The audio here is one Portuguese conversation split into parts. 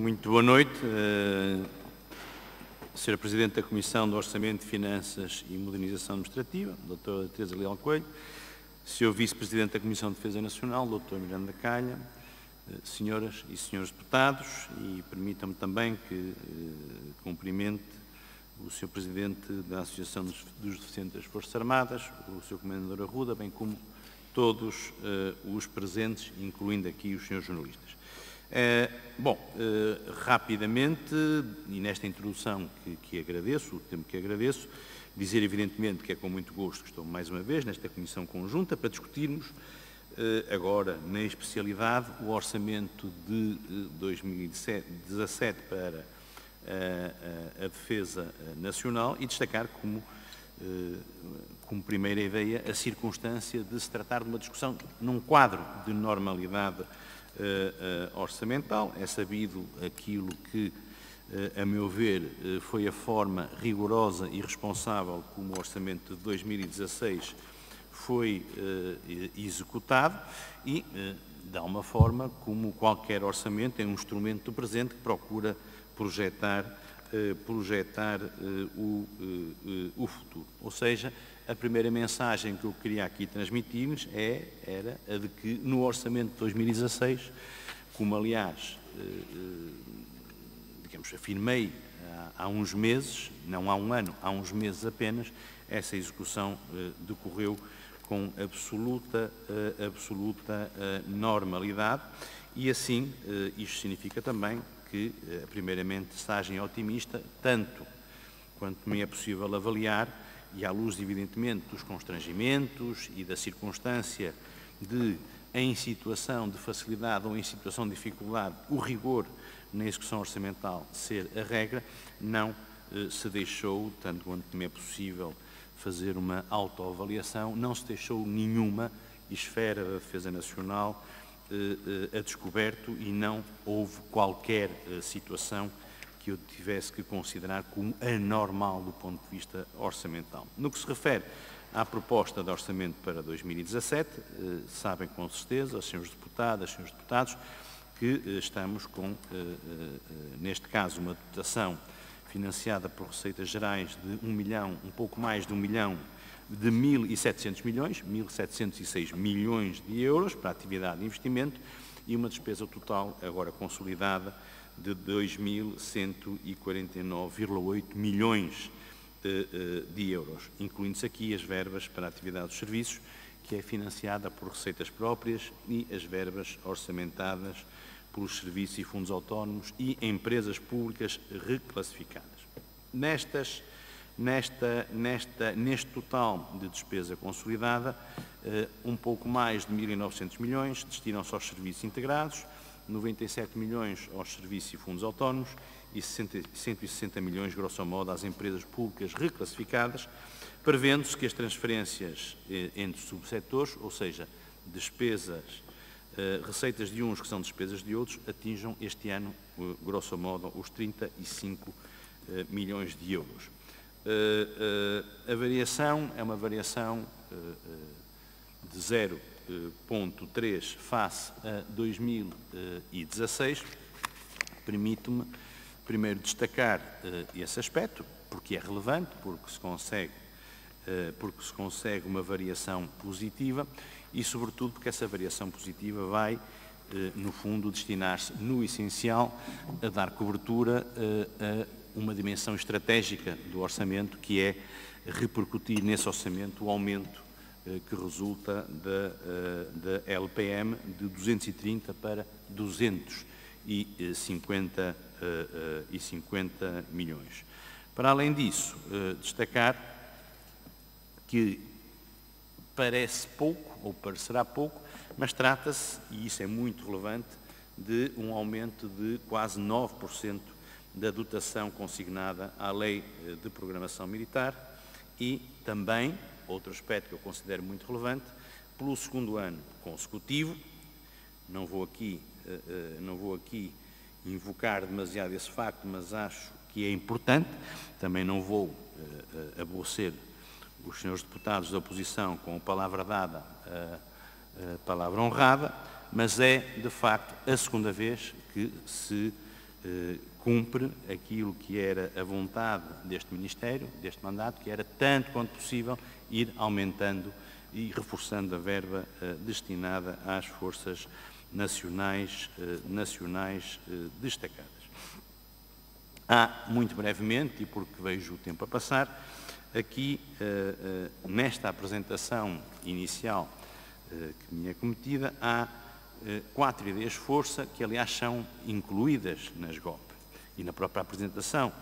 Muito boa noite. Uh, Sra. Presidente da Comissão do Orçamento, Finanças e Modernização Administrativa, Dra. Teresa Leal Coelho, Sr. Vice-Presidente da Comissão de Defesa Nacional, Dr. Miranda Calha, uh, Senhoras e Senhores Deputados, e permitam-me também que uh, cumprimente o Sr. Presidente da Associação dos, dos Deficientes das Forças Armadas, o Sr. Comendador Arruda, bem como todos os presentes, incluindo aqui os senhores jornalistas. É, bom, uh, rapidamente, e nesta introdução que, que, agradeço, o tempo que agradeço, dizer evidentemente que é com muito gosto que estou mais uma vez nesta comissão conjunta para discutirmos uh, agora, na especialidade, o orçamento de uh, 2017 para a defesa nacional e destacar como, como primeira ideia a circunstância de se tratar de uma discussão num quadro de normalidade orçamental. É sabido aquilo que, uh, a meu ver, foi a forma rigorosa e responsável como o orçamento de 2016 foi executado e, dá uma forma, como qualquer orçamento, é um instrumento do presente que procura projetar, projetar o, o futuro. Ou seja, a primeira mensagem que eu queria aqui transmitir-lhes é, era a de que no orçamento de 2016, como aliás, eh, eh, digamos, afirmei há, há, uns meses, não há um ano, há uns meses apenas, essa execução eh, decorreu com absoluta, absoluta normalidade. E assim isto significa também que a primeira mensagem otimista, tanto quanto me é possível avaliar, e à luz, evidentemente, dos constrangimentos e da circunstância de, em situação de facilidade ou em situação de dificuldade, o rigor na execução orçamental ser a regra, não eh, se deixou, tanto quanto me é possível, fazer uma autoavaliação, não se deixou nenhuma esfera da defesa nacional eh, eh, a descoberto e não houve qualquer eh, situação eu tivesse que considerar como anormal do ponto de vista orçamental. No que se refere à proposta de orçamento para 2017, eh, sabem com certeza, senhores deputados, os senhores deputados, que eh, estamos com, eh, neste caso, uma dotação financiada por receitas gerais de um milhão, um pouco mais de um milhão de 1.700 milhões, 1.706 milhões de euros para a atividade de investimento e uma despesa total agora consolidada de 2.149,8 milhões de, eh, de euros, incluindo-se aqui as verbas para a atividade dos serviços, que é financiada por receitas próprias e as verbas orçamentadas pelos serviços e fundos autónomos e empresas públicas reclassificadas. Nestas, nesta, nesta, neste total de despesa consolidada, eh, um pouco mais de 1.900 milhões destinam-se aos serviços integrados, 97 milhões aos serviços e fundos autónomos e 160 milhões, grosso modo, às empresas públicas reclassificadas, prevendo-se que as transferências eh, entre subsetores, ou seja, despesas, eh, receitas de uns que são despesas de outros, atinjam este ano, eh, grosso modo, os 35 milhões de euros. A variação é uma variação de 0 0.3 face a 2016, permite-me primeiro destacar uh, esse aspecto, porque é relevante, porque se consegue, uh, porque se consegue uma variação positiva e, sobretudo, porque essa variação positiva vai, uh, no fundo, destinar-se, no essencial, a dar cobertura a uma dimensão estratégica do orçamento, que é repercutir nesse orçamento o aumento eh, que resulta da, eh, da LPM de 230 para 250 e 50 eh, milhões. Para além disso, destacar que parece pouco, ou parecerá pouco, mas trata-se, e isso é muito relevante, de um aumento de quase 9% da dotação consignada à Lei de Programação Militar e também outro aspecto que eu considero muito relevante, pelo segundo ano consecutivo, não vou aqui, uh, uh, não vou aqui invocar demasiado esse facto, mas acho que é importante, também não vou uh, aborrecer os senhores deputados da oposição com a palavra dada, a palavra honrada, mas é, de facto, a segunda vez que se eh, cumpre aquilo que era a vontade deste Ministério, deste mandato, que era, tanto quanto possível, ir aumentando e reforçando a verba eh, destinada às forças nacionais, eh, nacionais eh, destacadas. Há, muito brevemente, e porque vejo o tempo a passar, aqui, eh, eh, nesta apresentação inicial eh, que me é cometida, há quatro ideias força que, aliás, são incluídas nas GOP e na própria apresentação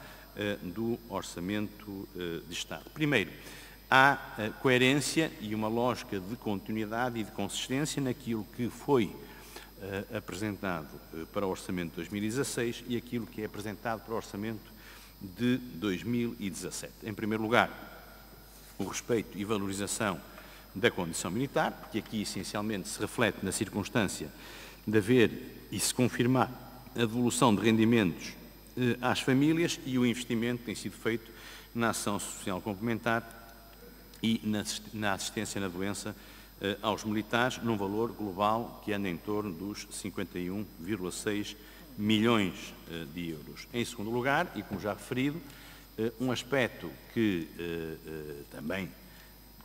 do Orçamento de Estado. Primeiro, há coerência e uma lógica de continuidade e de consistência naquilo que foi apresentado para o Orçamento de 2016 e aquilo que é apresentado para o Orçamento de 2017. Em primeiro lugar, o respeito e valorização da condição militar, porque aqui essencialmente se reflete na circunstância de haver e se confirmar a devolução de rendimentos eh, às famílias e o investimento tem sido feito na ação social complementar e na assistência na doença eh, aos militares, num valor global que anda em torno dos 51,6 milhões eh, de euros. Em segundo lugar, e como já referido, um aspecto que também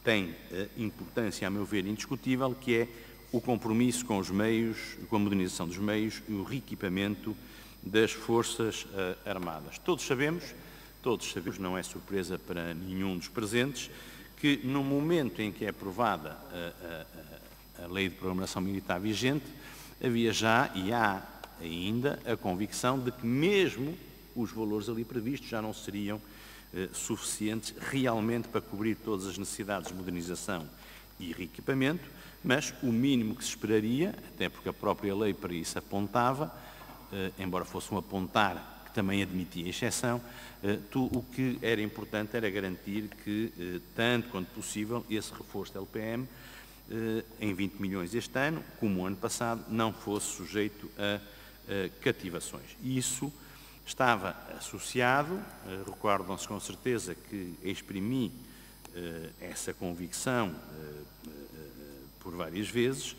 tem importância, a meu ver, indiscutível, que é o compromisso com os meios, com a modernização dos meios e o reequipamento das Forças Armadas. Todos sabemos, todos sabemos, não é surpresa para nenhum dos presentes, que no momento em que é aprovada a, a, a Lei de Programação Militar vigente, havia já e há ainda a convicção de que mesmo os valores ali previstos já não seriam eh, suficientes realmente para cobrir todas as necessidades de modernização e reequipamento, mas o mínimo que se esperaria, até porque a própria lei para isso apontava, eh, embora fosse um apontar também admitia exceção, eh, o que era importante era garantir que, eh, tanto quanto possível, esse reforço da LPM, eh, em 20 milhões este ano, como o ano passado, não fosse sujeito a cativações. Isso estava associado, recordam-se com certeza que exprimi essa convicção por várias vezes,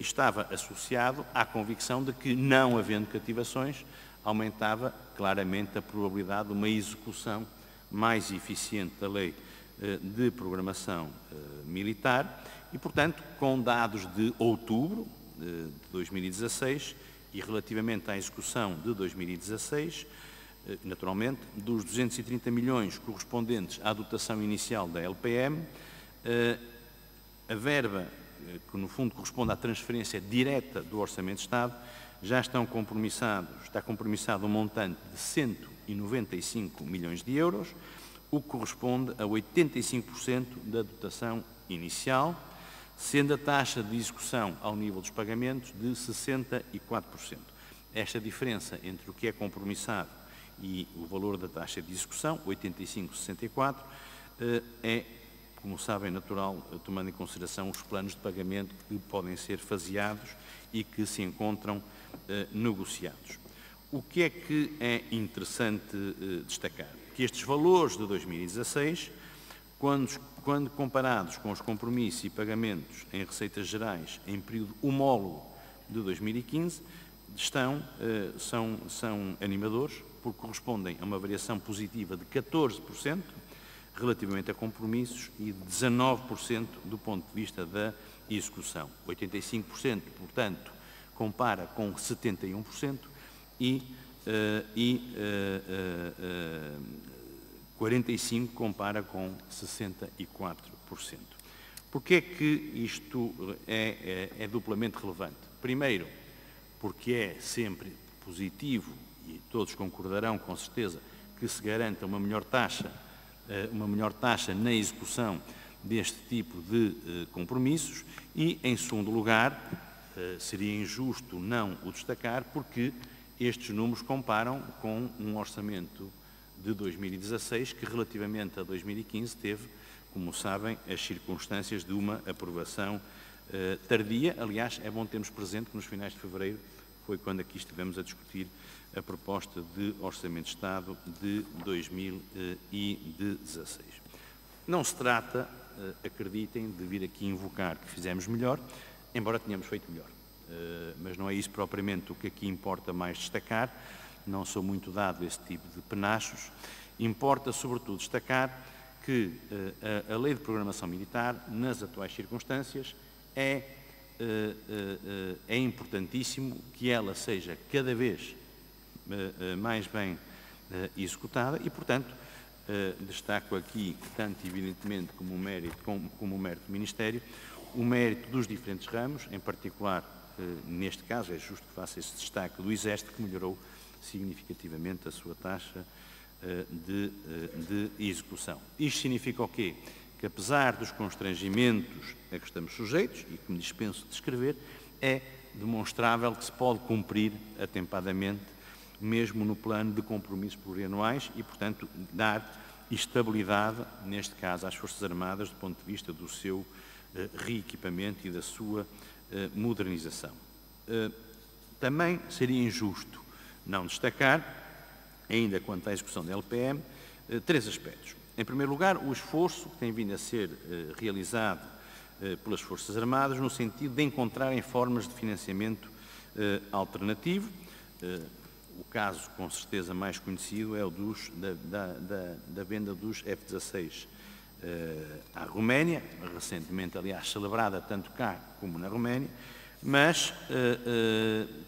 estava associado à convicção de que, não havendo cativações, aumentava claramente a probabilidade de uma execução mais eficiente da lei eh, de programação eh, militar. E, portanto, com dados de outubro eh, de 2016 e relativamente à execução de 2016, naturalmente, dos 230 milhões correspondentes à dotação inicial da LPM, a verba, que no fundo corresponde à transferência direta do Orçamento de Estado, já estão compromissados, está compromissado um montante de 195 milhões de euros, o que corresponde a 85% da dotação inicial, sendo a taxa de execução ao nível dos pagamentos de 64%. Esta diferença entre o que é compromissado e o valor da taxa de execução, 85,64, eh, é, como sabem, natural, tomando em consideração os planos de pagamento que podem ser faseados e que se encontram eh, negociados. O que é que é interessante eh, destacar? Que estes valores de 2016, quando, quando comparados com os compromissos e pagamentos em receitas gerais em período homólogo de 2015, estão, eh, são, são animadores, porque correspondem a uma variação positiva de 14% relativamente a compromissos e 19% do ponto de vista da execução. 85%, portanto, compara com 71% e, e uh, uh, 45% compara com 64%. Porquê é que isto é, é, é duplamente relevante? Primeiro, porque é sempre positivo, e todos concordarão com certeza, que se garanta uma melhor taxa, eh, uma melhor taxa na execução deste tipo de eh, compromissos e, em segundo lugar, eh, seria injusto não o destacar, porque estes números comparam com um orçamento de 2016 que, relativamente a 2015, teve, como sabem, as circunstâncias de uma aprovação uh, tardia. Aliás, é bom termos presente que nos finais de fevereiro foi quando aqui estivemos a discutir a proposta de Orçamento de Estado de 2016. Não se trata, uh, acreditem, de vir aqui invocar que fizemos melhor, embora tenhamos feito melhor. Uh, mas não é isso propriamente o que aqui importa mais destacar. Não sou muito dado a esse tipo de penachos, importa sobretudo destacar que uh, a, a, Lei de Programação Militar, nas atuais circunstâncias, é, uh, é importantíssimo que ela seja cada vez mais bem executada e, portanto, destaco aqui, tanto evidentemente como mérito, como, como o mérito do Ministério, o mérito dos diferentes ramos, em particular, neste caso, é justo que faça esse destaque do Exército, que melhorou significativamente a sua taxa eh, de, eh, de execução. Isto significa o quê? Que apesar dos constrangimentos a que estamos sujeitos, e que me dispenso de escrever, é demonstrável que se pode cumprir atempadamente, mesmo no plano de compromissos plurianuais e, portanto, dar estabilidade, neste caso, às Forças Armadas, do ponto de vista do seu eh, reequipamento e da sua modernização. Também seria injusto não destacar, ainda quanto à execução da LPM, eh, três aspectos. Em primeiro lugar, o esforço que tem vindo a ser eh, realizado eh, pelas Forças Armadas no sentido de encontrarem formas de financiamento alternativo. O caso, com certeza, mais conhecido é o dos, da, da, da, da venda dos F-16 à Roménia, recentemente, aliás, celebrada tanto cá como na Roménia, mas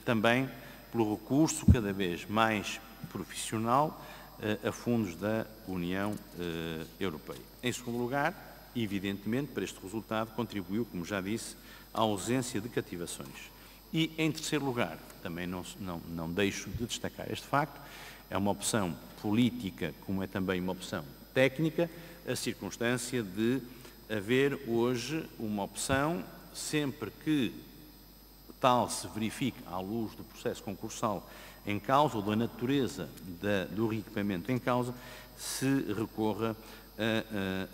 também pelo recurso cada vez mais profissional eh, a fundos da União eh, Europeia. Em segundo lugar, evidentemente, para este resultado contribuiu, como já disse, a ausência de cativações. E, em terceiro lugar, também não, não, não deixo de destacar este facto, é uma opção política, como é também uma opção técnica, a circunstância de haver hoje uma opção, sempre que tal se verifique à luz do processo concursal em causa ou da natureza da, do reequipamento em causa, se recorra a, a,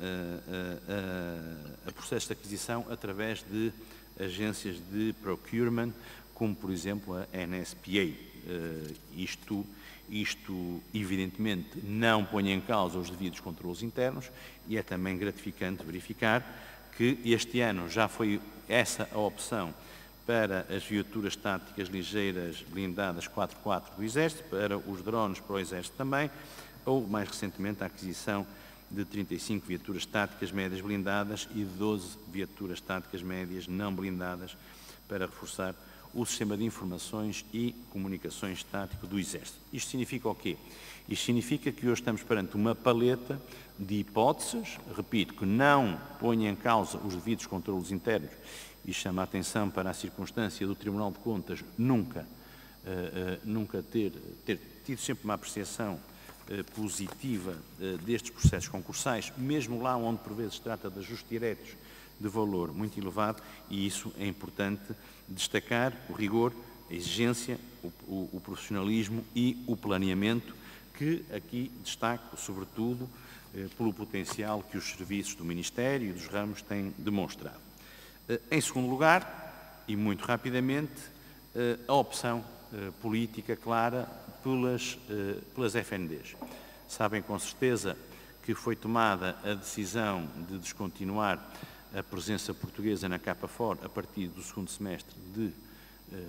a, a, processo de aquisição através de agências de procurement, como por exemplo a NSPA. Uh, isto, isto, evidentemente, não põe em causa os devidos controles internos e é também gratificante verificar que este ano já foi essa a opção para as viaturas táticas ligeiras blindadas 4x4 do Exército, para os drones para o Exército também, ou mais recentemente a aquisição de 35 viaturas táticas médias blindadas e 12 viaturas táticas médias não blindadas para reforçar o sistema de informações e comunicações tático do Exército. Isto significa o quê? Isto significa que hoje estamos perante uma paleta de hipóteses, repito, que não põe em causa os devidos controlos internos e chama a atenção para a circunstância do Tribunal de Contas nunca, uh, uh, nunca ter, ter, tido sempre uma apreciação uh, positiva destes processos concursais, mesmo lá onde por vezes trata de ajustes diretos de valor muito elevado, e isso é importante destacar o rigor, a exigência, o, o, o profissionalismo e o planeamento, que aqui destaco, sobretudo, pelo potencial que os serviços do Ministério e dos ramos têm demonstrado. Eh, em segundo lugar, e muito rapidamente, eh, a opção eh, política clara pelas, pelas FNDs. Sabem com certeza que foi tomada a decisão de descontinuar a presença portuguesa na Capa FOR a partir do segundo semestre de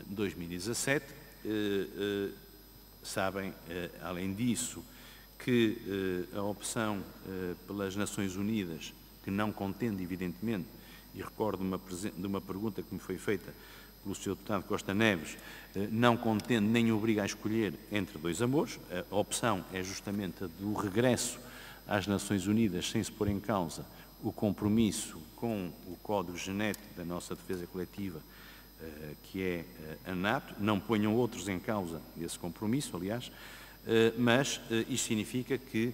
2017. Sabem, além disso, que a opção pelas Nações Unidas, que não contende, evidentemente, e recordo uma, de uma pergunta que me foi feita pelo Sr. Deputado Costa Neves, eh, não contende nem obriga a escolher entre dois amores. A opção é justamente a do regresso às Nações Unidas sem se pôr em causa o compromisso com o Código Genético da nossa defesa coletiva, eh, que é eh, a NATO. Não ponham outros em causa esse compromisso, aliás, mas isso significa que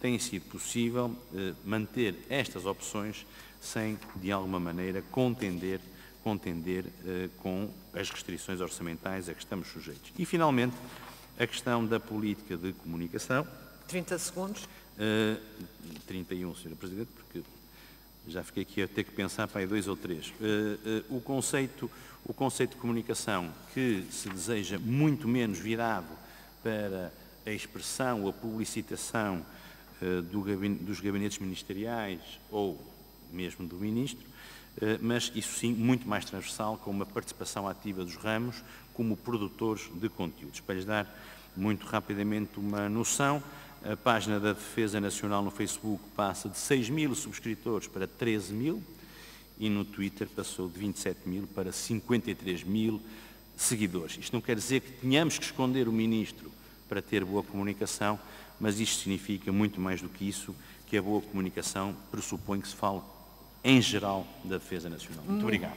tem sido possível manter estas opções sem, de alguma maneira, contender, contender uh, com as restrições orçamentais a que estamos sujeitos. E, finalmente, a questão da política de comunicação. 30 segundos. Uh, 31, Sra. Presidente, porque já fiquei aqui a ter que pensar para aí dois ou três. Uh, uh, o, conceito, o conceito de comunicação que se deseja muito menos virado para a expressão, a publicitação do gabinete, dos gabinetes ministeriais ou mesmo do Ministro, eh, mas isso sim, muito mais transversal, com uma participação ativa dos ramos como produtores de conteúdos. Para lhes dar muito rapidamente uma noção, a página da Defesa Nacional no Facebook passa de 6 mil subscritores para 13 mil e no Twitter passou de 27 mil para 53 mil seguidores. Isto não quer dizer que tenhamos que esconder o Ministro para ter boa comunicação, mas isto significa muito mais do que isso, que a boa comunicação pressupõe que se fale em geral da defesa nacional. Muito obrigado.